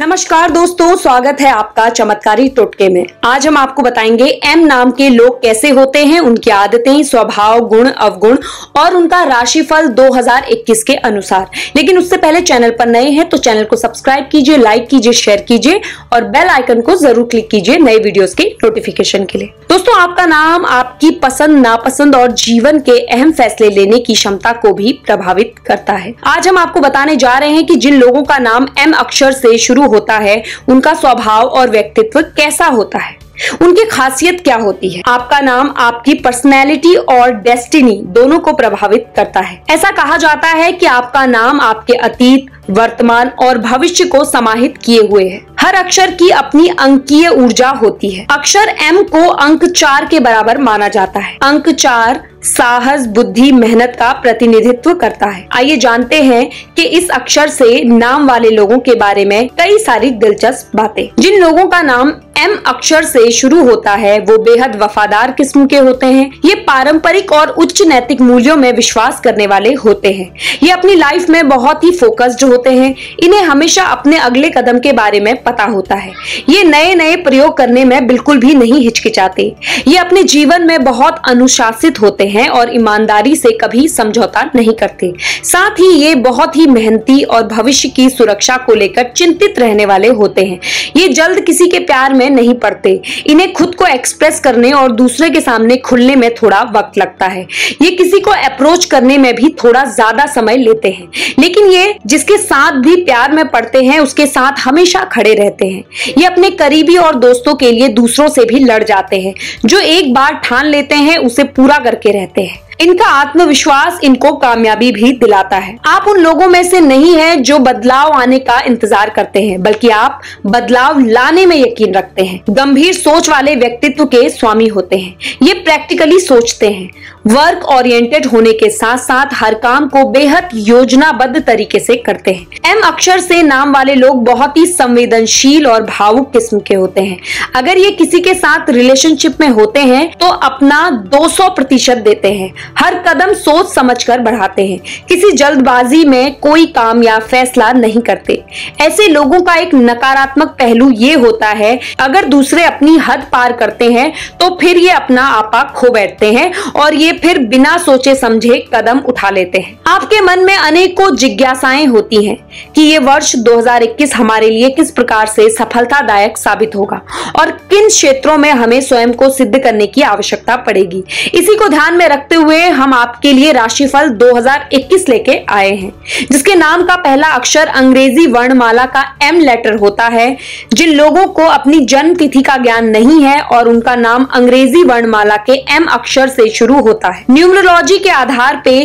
नमस्कार दोस्तों, स्वागत है आपका चमत्कारी टोटके में। आज हम आपको बताएँगे एम नाम के लोग कैसे होते हैं, उनकी आदतें, स्वभाव, गुण, अवगुण और उनका राशिफल 2021 के अनुसार। लेकिन उससे पहले चैनल पर नए हैं तो चैनल को सब्सक्राइब कीजिए, लाइक कीजिए, शेयर कीजिए और बेल आइकन को ज़रूर क्लिक कीजिए नए वीडियोस के नोटिफिकेशन के लिए। दोस्तों, आपका नाम, आपकी पसंद, नापसंद और जीवन के अहम फैसले लेने की क्षमता को भी प्रभावित करता है। आज हम आपको बताने जा रहे हैं की जिन लोगों का नाम एम अक्षर से शुरू होता है, उनका स्वभाव और व्यक्तित्व कैसा होता है? उनकी खासियत क्या होती है? आपका नाम, आपकी पर्सनैलिटी और डेस्टिनी दोनों को प्रभावित करता है। ऐसा कहा जाता है कि आपका नाम आपके अतीत, वर्तमान और भविष्य को समाहित किए हुए है। हर अक्षर की अपनी अंकीय ऊर्जा होती है। अक्षर एम को अंक चार के बराबर माना जाता है। अंक चार, साहस, बुद्धि, मेहनत का प्रतिनिधित्व करता है। आइए जानते हैं कि इस अक्षर से नाम वाले लोगों के बारे में कई सारी दिलचस्प बातें। जिन लोगों का नाम एम अक्षर से शुरू होता है, वो बेहद वफादार किस्म के होते हैं। ये पारंपरिक और उच्च नैतिक मूल्यों में विश्वास करने वाले होते हैं। ये अपनी लाइफ में बहुत ही फोकस्ड होते हैं। इन्हें हमेशा अपने अगले कदम के बारे में पता होता है। ये नए नए प्रयोग करने में बिल्कुल भी नहीं हिचकिचाते। ये अपने जीवन में बहुत अनुशासित होते हैं और ईमानदारी से कभी समझौता नहीं करते। साथ ही ये बहुत ही मेहनती और भविष्य की सुरक्षा को लेकर चिंतित रहने वाले होते हैं। ये जल्द किसी के प्यार में नहीं पड़ते। इन्हें खुद को एक्सप्रेस करने और दूसरे के सामने खुलने में थोड़ा वक्त लगता है। ये किसी को अप्रोच करने में भी थोड़ा ज़्यादा समय लेते हैं। लेकिन ये जिसके साथ भी प्यार में पड़ते हैं, उसके साथ हमेशा खड़े रहते हैं। ये अपने करीबी और दोस्तों के लिए दूसरों से भी लड़ जाते हैं। जो एक बार ठान लेते हैं, उसे पूरा करके रहते हैं। इनका आत्मविश्वास इनको कामयाबी भी दिलाता है। आप उन लोगों में से नहीं है जो बदलाव आने का इंतज़ार करते हैं, बल्कि आप बदलाव लाने में यकीन रखते हैं। गंभीर सोच वाले व्यक्तित्व के स्वामी होते हैं। ये प्रैक्टिकली सोचते हैं। वर्क ओरिएंटेड होने के साथ साथ हर काम को बेहद योजनाबद्ध तरीके से करते हैं। एम अक्षर से नाम वाले लोग बहुत ही संवेदनशील और भावुक किस्म के होते हैं। अगर ये किसी के साथ रिलेशनशिप में होते हैं तो अपना 200 प्रतिशत देते हैं। हर कदम सोच समझकर बढ़ाते हैं। किसी जल्दबाजी में कोई काम या फैसला नहीं करते। ऐसे लोगों का एक नकारात्मक पहलू ये होता है, अगर दूसरे अपनी हद पार करते हैं तो फिर ये अपना आपा खो बैठते हैं और ये फिर बिना सोचे समझे कदम उठा लेते हैं। आपके मन में अनेकों जिज्ञासाएँ होती हैं कि ये वर्ष 2021 हमारे लिए किस प्रकार से सफलतादायक साबित होगा और किन क्षेत्रों में हमें स्वयं को सिद्ध करने की आवश्यकता पड़ेगी। इसी को ध्यान में रखते हुए हुए हम आपके लिए राशिफल 2021 लेके आए हैं, जिसके नाम का पहला अक्षर अंग्रेज़ी वर्णमाला का एम लेटर होता है। जिन लोगों को अपनी जन्म तिथि का ज्ञान नहीं है और उनका नाम अंग्रेज़ी वर्णमाला के एम अक्षर से शुरू होता है। न्यूमरोलॉजी के आधार पे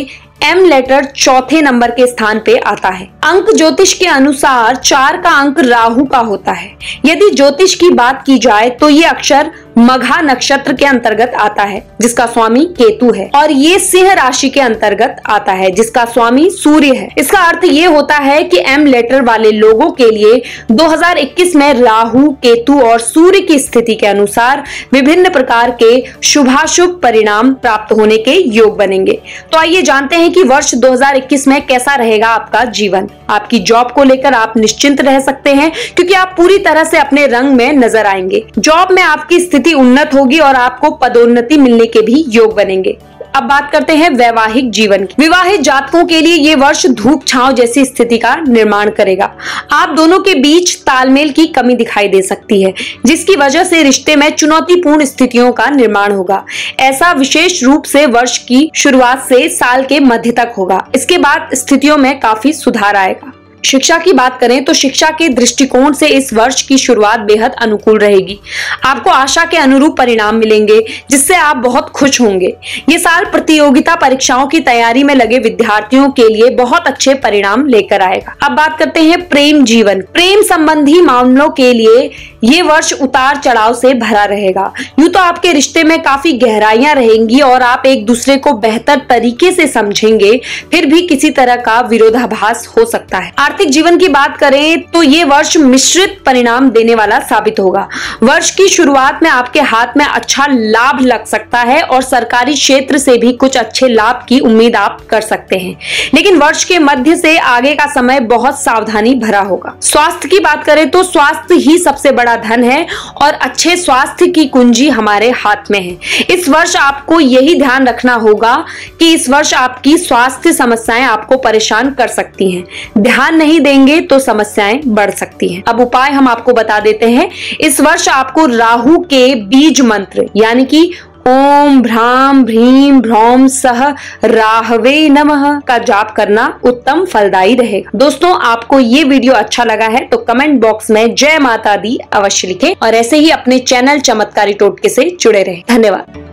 एम लेटर चौथे नंबर के स्थान पे आता है। अंक ज्योतिष के अनुसार चार का अंक राहु का होता है। यदि ज्योतिष की बात की जाए तो ये अक्षर मघा नक्षत्र के अंतर्गत आता है, जिसका स्वामी केतु है। और ये सिंह राशि के अंतर्गत आता है, जिसका स्वामी सूर्य है। इसका अर्थ ये होता है कि एम लेटर वाले लोगों के लिए 2021 में राहु, केतु और सूर्य की स्थिति के अनुसार विभिन्न प्रकार के शुभाशुभ परिणाम प्राप्त होने के योग बनेंगे। तो आइए जानते हैं कि वर्ष 2021 में कैसा रहेगा आपका जीवन। आपकी जॉब को लेकर आप निश्चिंत रह सकते हैं, क्योंकि आप पूरी तरह से अपने रंग में नज़र आएँगे। जॉब में आपकी स्थिति उन्नत होगी और आपको पदोन्नति मिलने के भी योग बनेंगे। अब बात करते हैं वैवाहिक जीवन की। विवाहित जातकों के लिए ये वर्ष धूप छाव जैसी स्थिति का निर्माण करेगा। आप दोनों के बीच तालमेल की कमी दिखाई दे सकती है, जिसकी वजह से रिश्ते में चुनौतीपूर्ण स्थितियों का निर्माण होगा। ऐसा विशेष रूप से वर्ष की शुरुआत से साल के मध्य तक होगा। इसके बाद स्थितियों में काफ़ी सुधार आएगा। शिक्षा की बात करें तो शिक्षा के दृष्टिकोण से इस वर्ष की शुरुआत बेहद अनुकूल रहेगी। आपको आशा के अनुरूप परिणाम मिलेंगे, जिससे आप बहुत खुश होंगे। ये साल प्रतियोगिता परीक्षाओं की तैयारी में लगे विद्यार्थियों के लिए बहुत अच्छे परिणाम लेकर आएगा। अब बात करते हैं प्रेम जीवन। प्रेम संबंधी मामलों के लिए ये वर्ष उतार चढ़ाव से भरा रहेगा। यूँ तो आपके रिश्ते में काफ़ी गहराइयाँ रहेंगी और आप एक दूसरे को बेहतर तरीके से समझेंगे, फिर भी किसी तरह का विरोधाभास हो सकता है। आर्थिक जीवन की बात करें तो ये वर्ष मिश्रित परिणाम देने वाला साबित होगा। वर्ष की शुरुआत में आपके हाथ में अच्छा लाभ लग सकता है और सरकारी क्षेत्र से भी कुछ अच्छे लाभ की उम्मीद आप कर सकते हैं। लेकिन वर्ष के मध्य से आगे का समय बहुत सावधानी भरा होगा। स्वास्थ्य की बात करें तो स्वास्थ्य ही सबसे बड़ा धन है और अच्छे स्वास्थ्य की कुंजी हमारे हाथ में है। इस वर्ष आपको यही ध्यान रखना होगा कि इस वर्ष आपकी स्वास्थ्य समस्याएँ आपको परेशान कर सकती हैं। ध्यान नहीं देंगे तो समस्याएँ बढ़ सकती हैं। अब उपाय हम आपको बता देते हैं। इस वर्ष आपको राहु के बीज मंत्र, यानी कि ओम भ्राम भ्रीम भ्रोम सह राहवे नमः का जाप करना उत्तम फलदायी रहेगा दोस्तों, आपको ये वीडियो अच्छा लगा है तो कमेंट बॉक्स में जय माता दी अवश्य लिखें और ऐसे ही अपने चैनल चमत्कारी टोटके से जुड़े रहें। धन्यवाद।